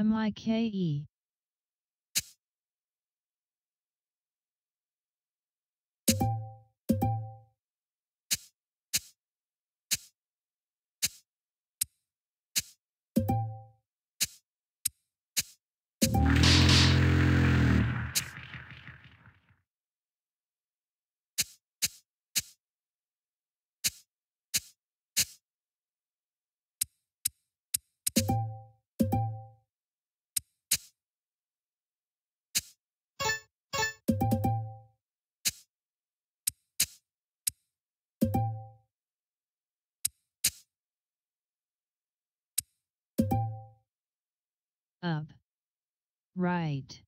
M up, right,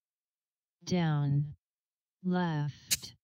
down, left.